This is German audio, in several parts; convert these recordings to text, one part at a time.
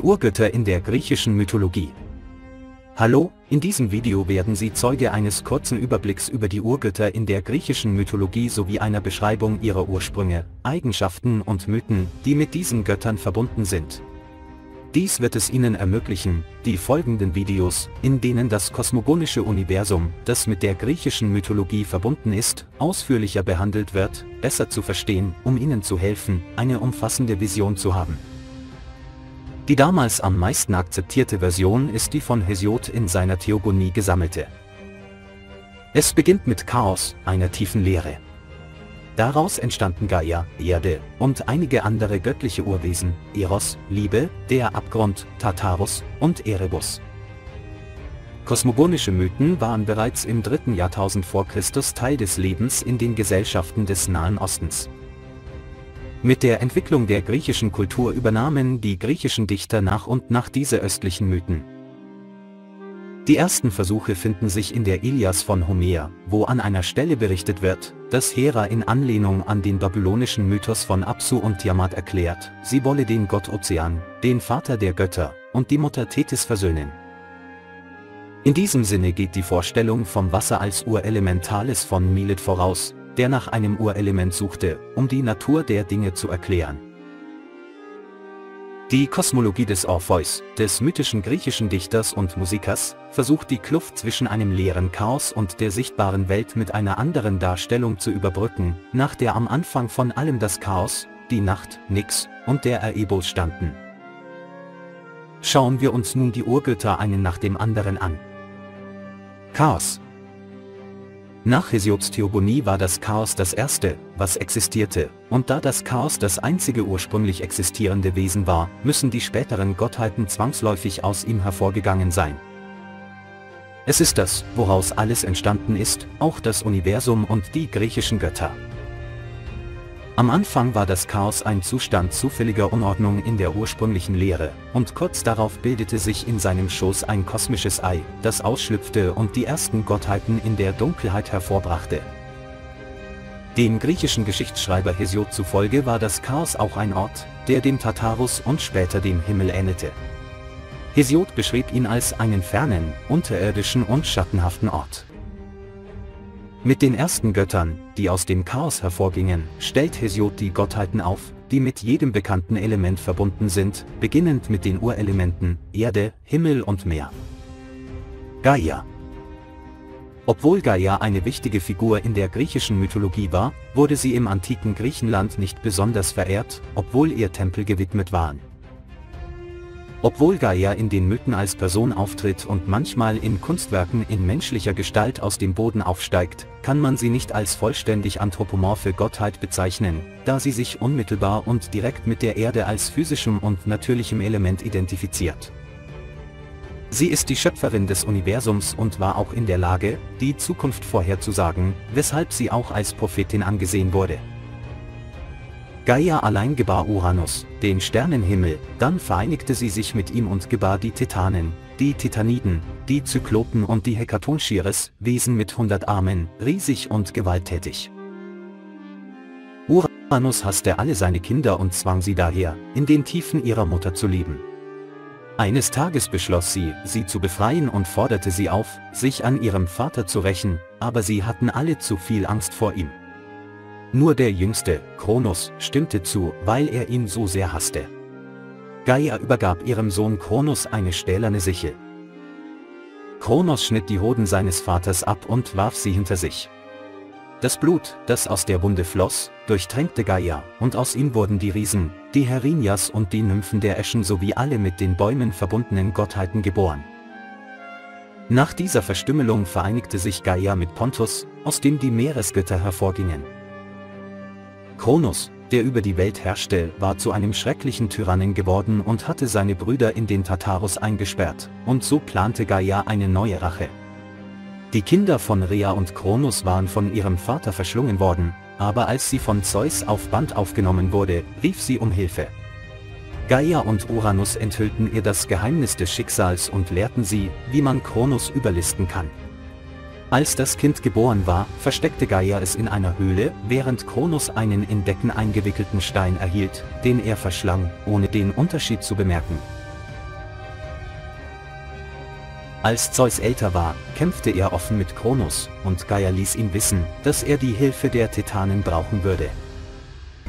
Die Urgötter in der griechischen Mythologie. Hallo, in diesem Video werden Sie Zeuge eines kurzen Überblicks über die Urgötter in der griechischen Mythologie sowie einer Beschreibung ihrer Ursprünge, Eigenschaften und Mythen, die mit diesen Göttern verbunden sind. Dies wird es Ihnen ermöglichen, die folgenden Videos, in denen das kosmogonische Universum, das mit der griechischen Mythologie verbunden ist, ausführlicher behandelt wird, besser zu verstehen, um Ihnen zu helfen, eine umfassende Vision zu haben. Die damals am meisten akzeptierte Version ist die von Hesiod in seiner Theogonie gesammelte. Es beginnt mit Chaos, einer tiefen Leere. Daraus entstanden Gaia, Erde, und einige andere göttliche Urwesen, Eros, Liebe, der Abgrund, Tartarus und Erebus. Kosmogonische Mythen waren bereits im dritten Jahrtausend vor Christus Teil des Lebens in den Gesellschaften des Nahen Ostens. Mit der Entwicklung der griechischen Kultur übernahmen die griechischen Dichter nach und nach diese östlichen Mythen. Die ersten Versuche finden sich in der Ilias von Homer, wo an einer Stelle berichtet wird, dass Hera in Anlehnung an den babylonischen Mythos von Apsu und Tiamat erklärt, sie wolle den Gott Ozean, den Vater der Götter, und die Mutter Tethys versöhnen. In diesem Sinne geht die Vorstellung vom Wasser als Urelementales von Milet voraus, der nach einem Urelement suchte, um die Natur der Dinge zu erklären. Die Kosmologie des Orpheus, des mythischen griechischen Dichters und Musikers, versucht die Kluft zwischen einem leeren Chaos und der sichtbaren Welt mit einer anderen Darstellung zu überbrücken, nach der am Anfang von allem das Chaos, die Nacht, Nix und der Aebos standen. Schauen wir uns nun die Urgötter einen nach dem anderen an. Chaos, nach Hesiods Theogonie war das Chaos das erste, was existierte, und da das Chaos das einzige ursprünglich existierende Wesen war, müssen die späteren Gottheiten zwangsläufig aus ihm hervorgegangen sein. Es ist das, woraus alles entstanden ist, auch das Universum und die griechischen Götter. Am Anfang war das Chaos ein Zustand zufälliger Unordnung in der ursprünglichen Lehre, und kurz darauf bildete sich in seinem Schoß ein kosmisches Ei, das ausschlüpfte und die ersten Gottheiten in der Dunkelheit hervorbrachte. Dem griechischen Geschichtsschreiber Hesiod zufolge war das Chaos auch ein Ort, der dem Tartarus und später dem Himmel ähnelte. Hesiod beschrieb ihn als einen fernen, unterirdischen und schattenhaften Ort. Mit den ersten Göttern, die aus dem Chaos hervorgingen, stellt Hesiod die Gottheiten auf, die mit jedem bekannten Element verbunden sind, beginnend mit den Urelementen Erde, Himmel und Meer. Gaia Obwohl Gaia eine wichtige Figur in der griechischen Mythologie war, wurde sie im antiken Griechenland nicht besonders verehrt, obwohl ihr Tempel gewidmet waren. Obwohl Gaia in den Mythen als Person auftritt und manchmal in Kunstwerken in menschlicher Gestalt aus dem Boden aufsteigt, kann man sie nicht als vollständig anthropomorphe Gottheit bezeichnen, da sie sich unmittelbar und direkt mit der Erde als physischem und natürlichem Element identifiziert. Sie ist die Schöpferin des Universums und war auch in der Lage, die Zukunft vorherzusagen, weshalb sie auch als Prophetin angesehen wurde. Gaia allein gebar Uranus, den Sternenhimmel, dann vereinigte sie sich mit ihm und gebar die Titanen, die Titaniden, die Zyklopen und die Hekatonchires, Wesen mit hundert Armen, riesig und gewalttätig. Uranus hasste alle seine Kinder und zwang sie daher, in den Tiefen ihrer Mutter zu leben. Eines Tages beschloss sie, sie zu befreien und forderte sie auf, sich an ihrem Vater zu rächen, aber sie hatten alle zu viel Angst vor ihm. Nur der jüngste, Kronos, stimmte zu, weil er ihn so sehr hasste. Gaia übergab ihrem Sohn Kronos eine stählerne Sichel. Kronos schnitt die Hoden seines Vaters ab und warf sie hinter sich. Das Blut, das aus der Wunde floss, durchtränkte Gaia, und aus ihm wurden die Riesen, die Herinias und die Nymphen der Eschen sowie alle mit den Bäumen verbundenen Gottheiten geboren. Nach dieser Verstümmelung vereinigte sich Gaia mit Pontus, aus dem die Meeresgötter hervorgingen. Kronos, der über die Welt herrschte, war zu einem schrecklichen Tyrannen geworden und hatte seine Brüder in den Tartarus eingesperrt, und so plante Gaia eine neue Rache. Die Kinder von Rhea und Kronos waren von ihrem Vater verschlungen worden, aber als sie von Zeus auf Band aufgenommen wurde, rief sie um Hilfe. Gaia und Uranus enthüllten ihr das Geheimnis des Schicksals und lehrten sie, wie man Kronos überlisten kann. Als das Kind geboren war, versteckte Gaia es in einer Höhle, während Kronos einen in Decken eingewickelten Stein erhielt, den er verschlang, ohne den Unterschied zu bemerken. Als Zeus älter war, kämpfte er offen mit Kronos, und Gaia ließ ihn wissen, dass er die Hilfe der Titanen brauchen würde.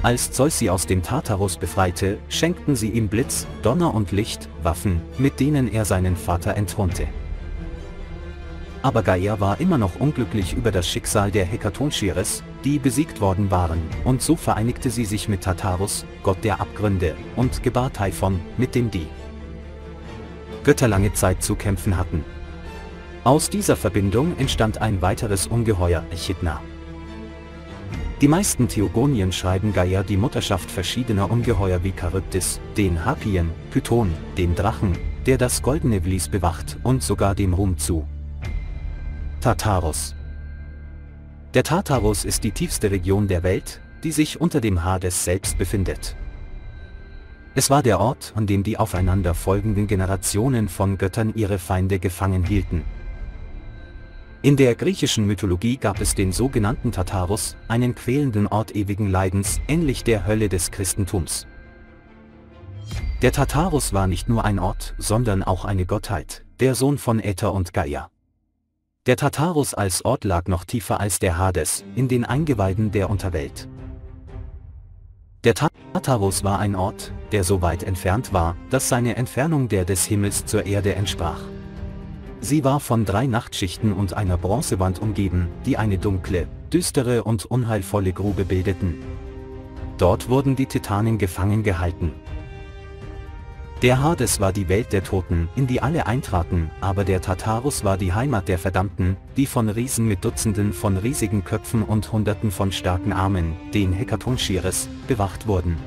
Als Zeus sie aus dem Tartarus befreite, schenkten sie ihm Blitz, Donner und Licht, Waffen, mit denen er seinen Vater entthronte. Aber Gaia war immer noch unglücklich über das Schicksal der Hekatoncheires, die besiegt worden waren, und so vereinigte sie sich mit Tartarus, Gott der Abgründe, und gebar Typhon, mit dem die Götter lange Zeit zu kämpfen hatten. Aus dieser Verbindung entstand ein weiteres Ungeheuer, Echidna. Die meisten Theogonien schreiben Gaia die Mutterschaft verschiedener Ungeheuer wie Charybdis, den Harpien, Python, dem Drachen, der das goldene Vlies bewacht und sogar dem Ruhm zu. Tartarus Der Tartarus ist die tiefste Region der Welt, die sich unter dem Hades selbst befindet. Es war der Ort, an dem die aufeinander folgenden Generationen von Göttern ihre Feinde gefangen hielten. In der griechischen Mythologie gab es den sogenannten Tartarus, einen quälenden Ort ewigen Leidens, ähnlich der Hölle des Christentums. Der Tartarus war nicht nur ein Ort, sondern auch eine Gottheit, der Sohn von Äther und Gaia. Der Tartarus als Ort lag noch tiefer als der Hades, in den Eingeweiden der Unterwelt. Der Tartarus war ein Ort, der so weit entfernt war, dass seine Entfernung der des Himmels zur Erde entsprach. Sie war von drei Nachtschichten und einer Bronzewand umgeben, die eine dunkle, düstere und unheilvolle Grube bildeten. Dort wurden die Titanen gefangen gehalten. Der Hades war die Welt der Toten, in die alle eintraten, aber der Tartarus war die Heimat der Verdammten, die von Riesen mit Dutzenden von riesigen Köpfen und Hunderten von starken Armen, den Hekatoncheires, bewacht wurden.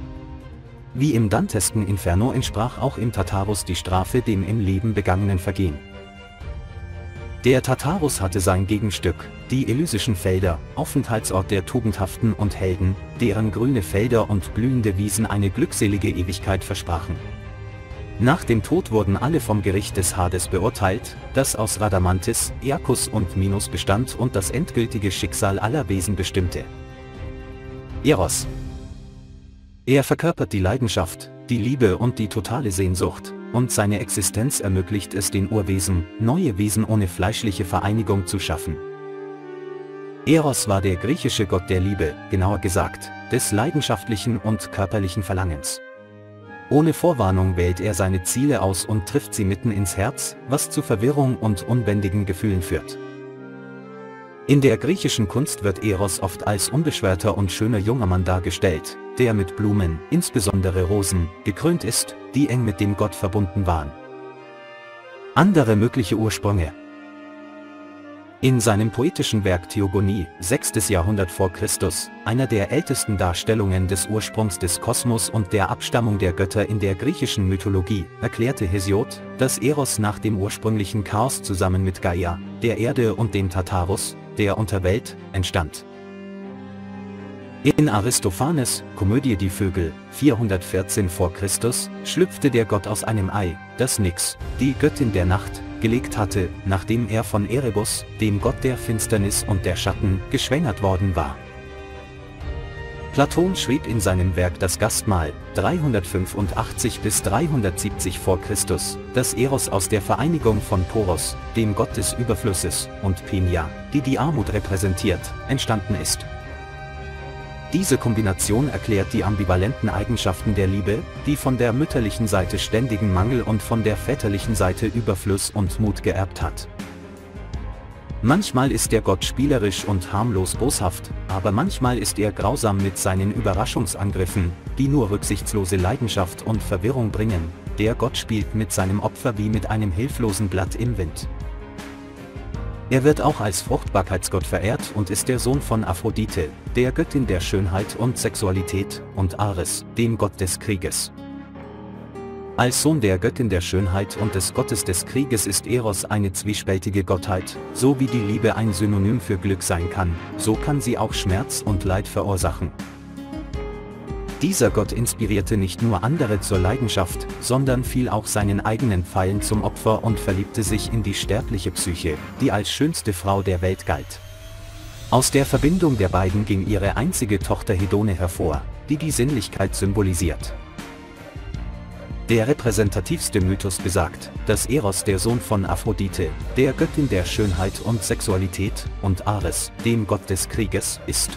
Wie im dantesken Inferno entsprach auch im Tartarus die Strafe dem im Leben begangenen Vergehen. Der Tartarus hatte sein Gegenstück, die Elysischen Felder, Aufenthaltsort der Tugendhaften und Helden, deren grüne Felder und blühende Wiesen eine glückselige Ewigkeit versprachen. Nach dem Tod wurden alle vom Gericht des Hades beurteilt, das aus Radamantis, Iacus und Minos bestand und das endgültige Schicksal aller Wesen bestimmte. Eros. Er verkörpert die Leidenschaft, die Liebe und die totale Sehnsucht, und seine Existenz ermöglicht es den Urwesen, neue Wesen ohne fleischliche Vereinigung zu schaffen. Eros war der griechische Gott der Liebe, genauer gesagt, des leidenschaftlichen und körperlichen Verlangens. Ohne Vorwarnung wählt er seine Ziele aus und trifft sie mitten ins Herz, was zu Verwirrung und unbändigen Gefühlen führt. In der griechischen Kunst wird Eros oft als unbeschwerter und schöner junger Mann dargestellt, der mit Blumen, insbesondere Rosen, gekrönt ist, die eng mit dem Gott verbunden waren. Andere mögliche Ursprünge in seinem poetischen Werk Theogonie, 6. Jahrhundert vor Christus, einer der ältesten Darstellungen des Ursprungs des Kosmos und der Abstammung der Götter in der griechischen Mythologie, erklärte Hesiod, dass Eros nach dem ursprünglichen Chaos zusammen mit Gaia, der Erde und dem Tartarus, der Unterwelt, entstand. In Aristophanes, Komödie Die Vögel, 414 vor Christus, schlüpfte der Gott aus einem Ei, das Nix, die Göttin der Nacht, gelegt hatte, nachdem er von Erebus, dem Gott der Finsternis und der Schatten, geschwängert worden war. Platon schrieb in seinem Werk Das Gastmahl, 385 bis 370 vor Christus, dass Eros aus der Vereinigung von Poros, dem Gott des Überflusses, und Penia, die die Armut repräsentiert, entstanden ist. Diese Kombination erklärt die ambivalenten Eigenschaften der Liebe, die von der mütterlichen Seite ständigen Mangel und von der väterlichen Seite Überfluss und Mut geerbt hat. Manchmal ist der Gott spielerisch und harmlos boshaft, aber manchmal ist er grausam mit seinen Überraschungsangriffen, die nur rücksichtslose Leidenschaft und Verwirrung bringen. Der Gott spielt mit seinem Opfer wie mit einem hilflosen Blatt im Wind. Er wird auch als Fruchtbarkeitsgott verehrt und ist der Sohn von Aphrodite, der Göttin der Schönheit und Sexualität, und Ares, dem Gott des Krieges. Als Sohn der Göttin der Schönheit und des Gottes des Krieges ist Eros eine zwiespältige Gottheit, so wie die Liebe ein Synonym für Glück sein kann, so kann sie auch Schmerz und Leid verursachen. Dieser Gott inspirierte nicht nur andere zur Leidenschaft, sondern fiel auch seinen eigenen Pfeilen zum Opfer und verliebte sich in die sterbliche Psyche, die als schönste Frau der Welt galt. Aus der Verbindung der beiden ging ihre einzige Tochter Hedone hervor, die die Sinnlichkeit symbolisiert. Der repräsentativste Mythos besagt, dass Eros der Sohn von Aphrodite, der Göttin der Schönheit und Sexualität, und Ares, dem Gott des Krieges, ist.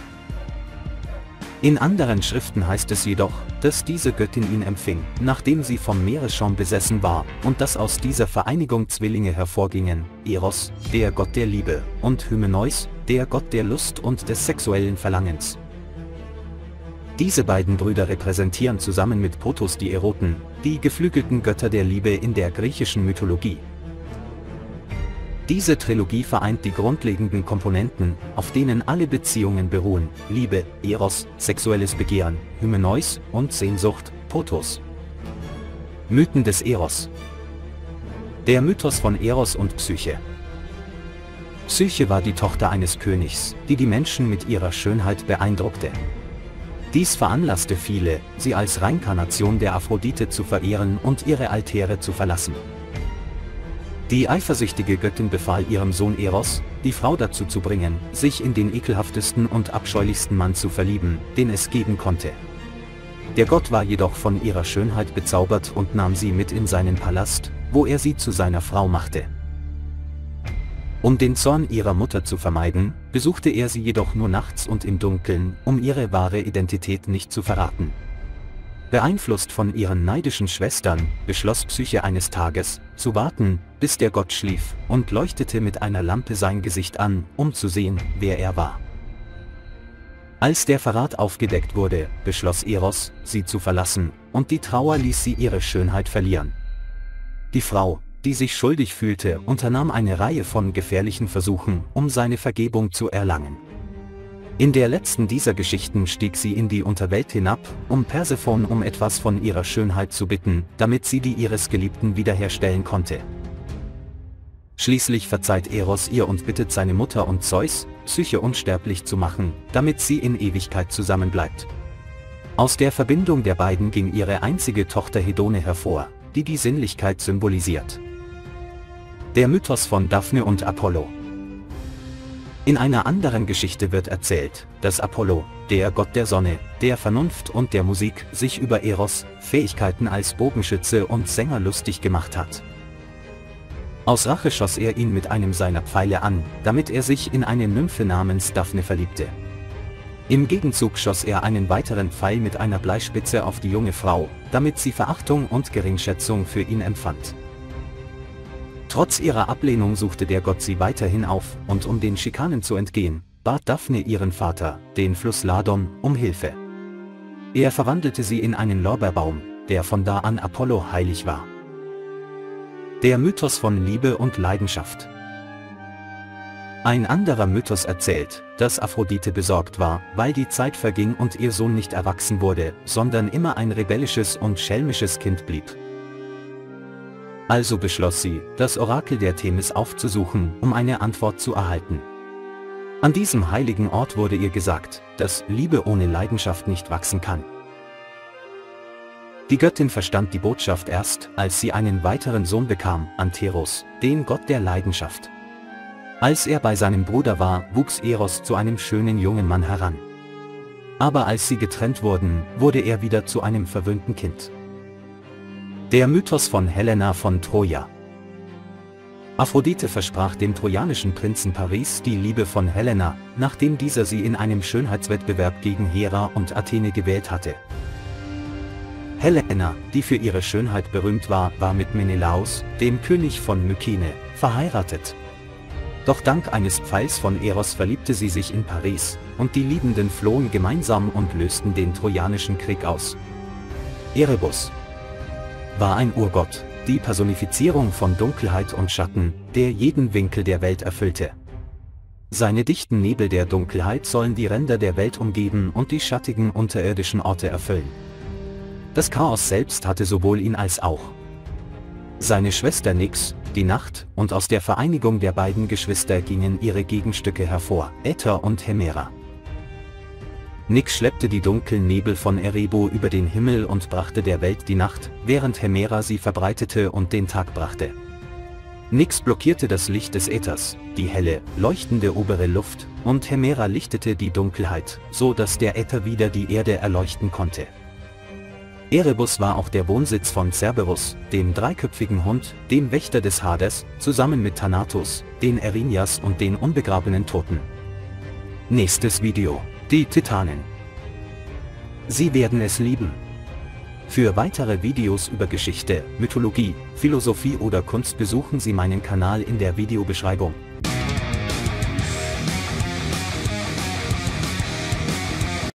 In anderen Schriften heißt es jedoch, dass diese Göttin ihn empfing, nachdem sie vom Meeresschaum besessen war, und dass aus dieser Vereinigung Zwillinge hervorgingen, Eros, der Gott der Liebe, und Hymeneus, der Gott der Lust und des sexuellen Verlangens. Diese beiden Brüder repräsentieren zusammen mit Potos die Eroten, die geflügelten Götter der Liebe in der griechischen Mythologie. Diese Trilogie vereint die grundlegenden Komponenten, auf denen alle Beziehungen beruhen, Liebe, Eros, sexuelles Begehren, Hymeneus und Sehnsucht, Potos. Mythen des Eros Der Mythos von Eros und Psyche Psyche war die Tochter eines Königs, die die Menschen mit ihrer Schönheit beeindruckte. Dies veranlasste viele, sie als Reinkarnation der Aphrodite zu verehren und ihre Altäre zu verlassen. Die eifersüchtige Göttin befahl ihrem Sohn Eros, die Frau dazu zu bringen, sich in den ekelhaftesten und abscheulichsten Mann zu verlieben, den es geben konnte. Der Gott war jedoch von ihrer Schönheit bezaubert und nahm sie mit in seinen Palast, wo er sie zu seiner Frau machte. Um den Zorn ihrer Mutter zu vermeiden, besuchte er sie jedoch nur nachts und im Dunkeln, um ihre wahre Identität nicht zu verraten. Beeinflusst von ihren neidischen Schwestern, beschloss Psyche eines Tages, zu warten, bis der Gott schlief, und leuchtete mit einer Lampe sein Gesicht an, um zu sehen, wer er war. Als der Verrat aufgedeckt wurde, beschloss Eros, sie zu verlassen, und die Trauer ließ sie ihre Schönheit verlieren. Die Frau, die sich schuldig fühlte, unternahm eine Reihe von gefährlichen Versuchen, um seine Vergebung zu erlangen. In der letzten dieser Geschichten stieg sie in die Unterwelt hinab, um Persephone um etwas von ihrer Schönheit zu bitten, damit sie die ihres Geliebten wiederherstellen konnte. Schließlich verzeiht Eros ihr und bittet seine Mutter und Zeus, Psyche unsterblich zu machen, damit sie in Ewigkeit zusammenbleibt. Aus der Verbindung der beiden ging ihre einzige Tochter Hedone hervor, die die Sinnlichkeit symbolisiert. Der Mythos von Daphne und Apollo. In einer anderen Geschichte wird erzählt, dass Apollo, der Gott der Sonne, der Vernunft und der Musik, sich über Eros, Fähigkeiten als Bogenschütze und Sänger lustig gemacht hat. Aus Rache schoss er ihn mit einem seiner Pfeile an, damit er sich in eine Nymphe namens Daphne verliebte. Im Gegenzug schoss er einen weiteren Pfeil mit einer Bleispitze auf die junge Frau, damit sie Verachtung und Geringschätzung für ihn empfand. Trotz ihrer Ablehnung suchte der Gott sie weiterhin auf, und um den Schikanen zu entgehen, bat Daphne ihren Vater, den Fluss Ladon, um Hilfe. Er verwandelte sie in einen Lorbeerbaum, der von da an Apollo heilig war. Der Mythos von Liebe und Leidenschaft Ein anderer Mythos erzählt, dass Aphrodite besorgt war, weil die Zeit verging und ihr Sohn nicht erwachsen wurde, sondern immer ein rebellisches und schelmisches Kind blieb. Also beschloss sie, das Orakel der Themis aufzusuchen, um eine Antwort zu erhalten. An diesem heiligen Ort wurde ihr gesagt, dass Liebe ohne Leidenschaft nicht wachsen kann. Die Göttin verstand die Botschaft erst, als sie einen weiteren Sohn bekam, Anteros, den Gott der Leidenschaft. Als er bei seinem Bruder war, wuchs Eros zu einem schönen jungen Mann heran. Aber als sie getrennt wurden, wurde er wieder zu einem verwöhnten Kind. Der Mythos von Helena von Troja Aphrodite versprach dem trojanischen Prinzen Paris die Liebe von Helena, nachdem dieser sie in einem Schönheitswettbewerb gegen Hera und Athene gewählt hatte. Helena, die für ihre Schönheit berühmt war, war mit Menelaos, dem König von Mykene, verheiratet. Doch dank eines Pfeils von Eros verliebte sie sich in Paris, und die Liebenden flohen gemeinsam und lösten den Trojanischen Krieg aus. Erebus, war ein Urgott, die Personifizierung von Dunkelheit und Schatten, der jeden Winkel der Welt erfüllte. Seine dichten Nebel der Dunkelheit sollen die Ränder der Welt umgeben und die schattigen unterirdischen Orte erfüllen. Das Chaos selbst hatte sowohl ihn als auch seine Schwester Nyx, die Nacht, und aus der Vereinigung der beiden Geschwister gingen ihre Gegenstücke hervor, Äther und Hemera. Nyx schleppte die dunklen Nebel von Erebo über den Himmel und brachte der Welt die Nacht, während Hemera sie verbreitete und den Tag brachte. Nyx blockierte das Licht des Äthers, die helle, leuchtende obere Luft, und Hemera lichtete die Dunkelheit, so dass der Äther wieder die Erde erleuchten konnte. Erebus war auch der Wohnsitz von Cerberus, dem dreiköpfigen Hund, dem Wächter des Hades, zusammen mit Thanatos, den Erinias und den unbegrabenen Toten. Nächstes Video. Die Titanen. Sie werden es lieben. Für weitere Videos über Geschichte, Mythologie, Philosophie oder Kunst besuchen Sie meinen Kanal in der Videobeschreibung.